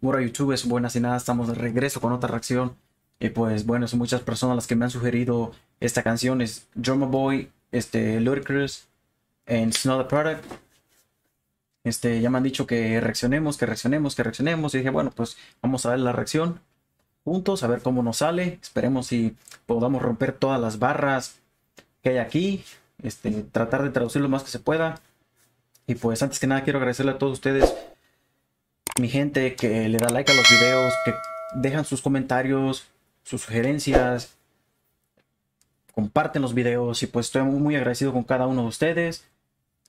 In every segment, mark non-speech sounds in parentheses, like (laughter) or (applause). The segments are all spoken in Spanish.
Hola YouTube, es buenas y nada, estamos de regreso con otra reacción. Y pues bueno, son muchas personas las que me han sugerido esta canción. Es Drummer Boy, este, Ludacris, and Snow the Product. Este, ya me han dicho que reaccionemos, que reaccionemos, que reaccionemos. Y dije, bueno, pues vamos a ver la reacción juntos, a ver cómo nos sale. Esperemos si podamos romper todas las barras que hay aquí. Este, tratar de traducir lo más que se pueda. Y pues antes que nada quiero agradecerle a todos ustedes, mi gente, que le da like a los videos, que dejan sus comentarios, sus sugerencias, comparten los videos y pues estoy muy agradecido con cada uno de ustedes.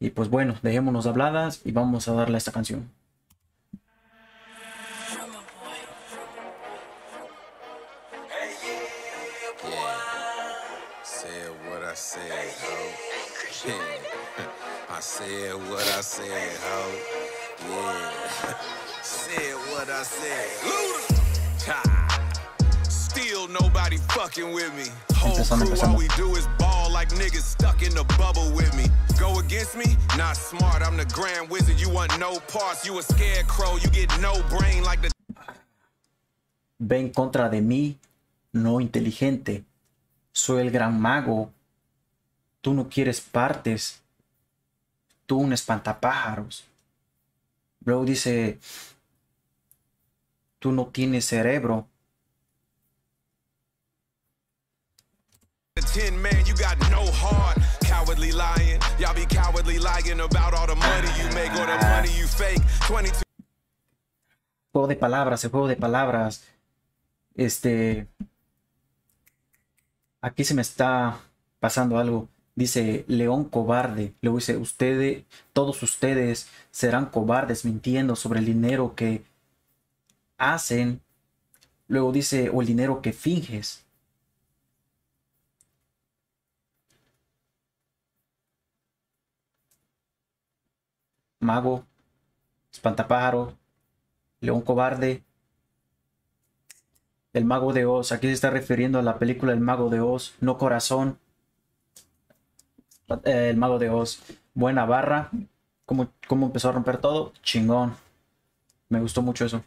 Y pues bueno, dejémonos habladas y vamos a darle a esta canción. Said what I said. Still nobody fucking with me. Whole crew, all we do is ball like niggas stuck in the bubble with me. Go against me? Not smart. I'm the grand wizard. You want no parts. You a scarecrow. You get no brain like the. Ven contra de mí, no inteligente. Soy el gran mago. Tú no quieres partes tú un espantapájaros. Bro dice, tú no tienes cerebro. Juego de palabras, el juego de palabras. Este. Aquí se me está pasando algo dice León cobarde. Luego dice, ustedes, todos ustedes serán cobardes mintiendo sobre el dinero que hacen. Luego dice, o el dinero que finges. Mago, espantapájaro, león cobarde, el mago de Oz. Aquí se está refiriendo a la película El mago de Oz, no corazón el mago de Oz. Buena barra. Cómo, cómo empezó a romper todo. Chingón. Me gustó mucho eso.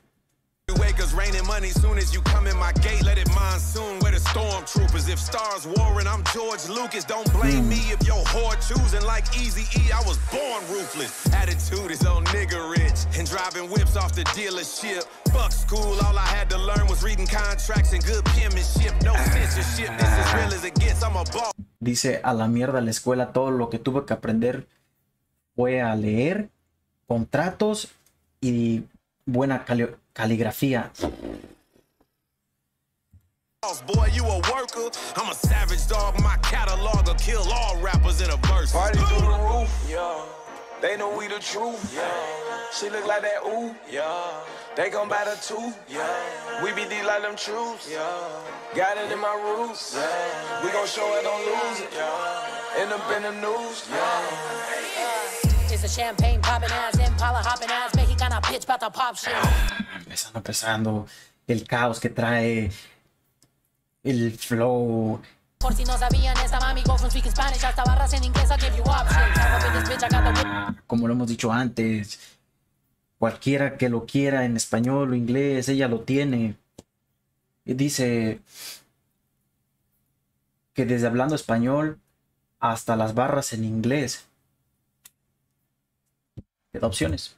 money soon as you come in my gate. Let it monsoon where the stormtroopers. If stars warring, I'm George Lucas. Don't blame me if your whore choosing like Easy E. I was born ruthless. Attitude is on nigga rich and driving whips off the dealership. Fuck school, all I had to learn was reading contracts and good penmanship. No censorship, this is real as it gets. I'm a ball. Dice a la mierda la escuela, todo lo que tuve que aprender fue a leer contratos y buena caligrafía. Boy, you a worker. I'm a savage dog. My catalog will kill all rappers in a verse. Party through the roof. Yeah. They know we the truth. Yeah. She look like that ooh. Yeah. They gon' buy the two. Yeah. We be these like them truths. Yeah. Got it in my roots. Yeah. We gon' show it, don't lose it. Yeah. End up in the news. Yeah. It's a champagne popping ass, Impala hopping ass, mexicana bitch about to pop shit. Empezando, empezando. El caos que trae el flow. Por si no sabían, esta mami go from speaking Spanish hasta barras en inglés, I'll give you options. Como lo hemos dicho antes, cualquiera que lo quiera en español o inglés, ella lo tiene. Y dice que desde hablando español hasta las barras en inglés. Te da opciones.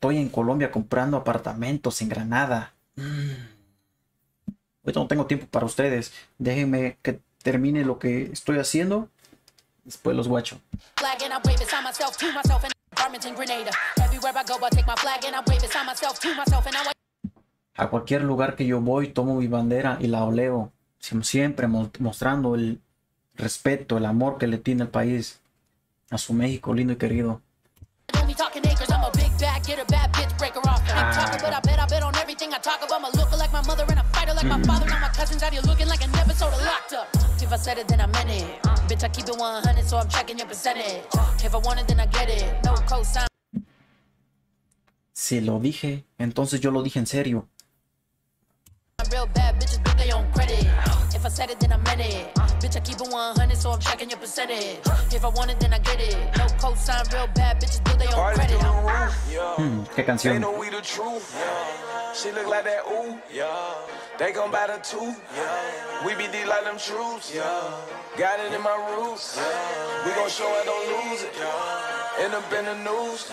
Estoy en Colombia comprando apartamentos en Granada. Mm. no tengo tiempo para ustedes. Déjenme que termine lo que estoy haciendo. Después los guacho. A cualquier lugar que yo voy, tomo mi bandera y la oleo. Siempre mostrando el respeto, el amor que le tiene el país a su México lindo y querido. Like my father, now my cousins out here looking like an episode of Locked Up. If I said it, then I meant it. Bitch, I keep it 100, so I'm checking your percentage. If I want it, then I get it. No cosign. Si lo dije, entonces yo lo dije en serio. Real bad bitches build their own credit. If I said it, then I meant it. Bitch, I keep it 100, so I'm checking your percentage. If I want it, then I get it. No cosign, real bad bitches build their own credit. Hmm, qué They canción. know we the truth. Yeah. She look like that ooh. Yeah. They gon' buy the two. Yeah. We be deep like them truths. Yeah. Got it in my roots. Yeah. We gon' show it, don't lose it. Yeah. End up in the news.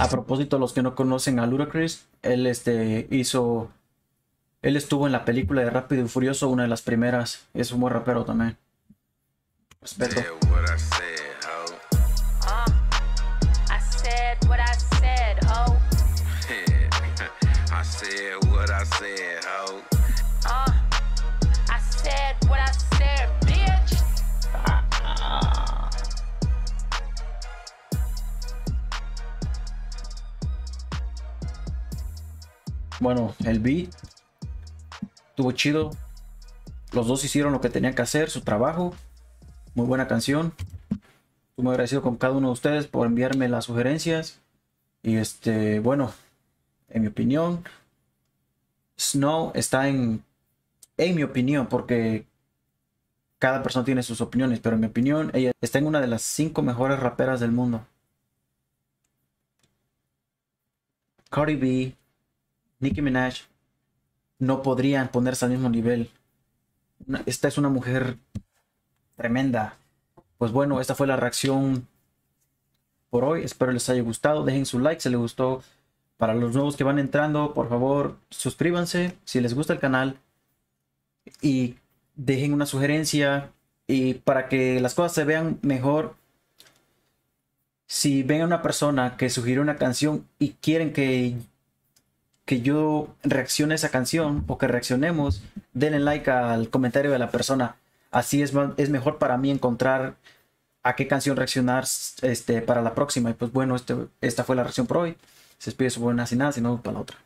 A propósito, los que no conocen a Ludacris, él este hizo. Él estuvo en la película de Rápido y Furioso, una de las primeras. Es un buen rapero también. Respeto. Said what I said, ho. I said what I said. (laughs) I said what I said, ho. Uh, I said what I said, bitch. Bueno, el beat estuvo chido. Los dos hicieron lo que tenían que hacer, su trabajo. Muy buena canción. Estoy muy agradecido con cada uno de ustedes por enviarme las sugerencias. Y este, bueno, en mi opinión, Snow está en, en mi opinión, porque cada persona tiene sus opiniones, pero en mi opinión, ella está en una de las cinco mejores raperas del mundo. Cardi B, Nicki Minaj no podrían ponerse al mismo nivel. Esta es una mujer tremenda. Pues bueno, esta fue la reacción por hoy. Espero les haya gustado. Dejen su like si les gustó. Para los nuevos que van entrando, por favor, suscríbanse si les gusta el canal. Y dejen una sugerencia. Y para que las cosas se vean mejor, si ven a una persona que sugirió una canción y quieren que que yo reaccione a esa canción o que reaccionemos, denle like al comentario de la persona. Así es, es mejor para mí encontrar a qué canción reaccionar este, para la próxima. Y pues bueno, este, esta fue la reacción por hoy. Se despide su buena sin nada, sino para la otra.